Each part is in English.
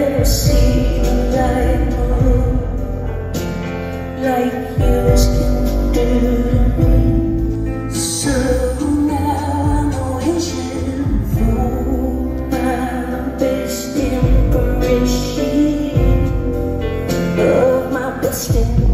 never see a light moon like yours can do. So now I'm wishing for my best inspiration of my best.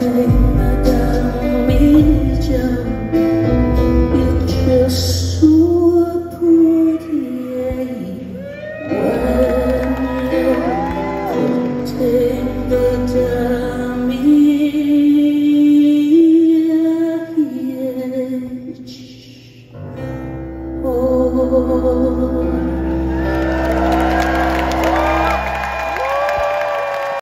Thank you. Oh.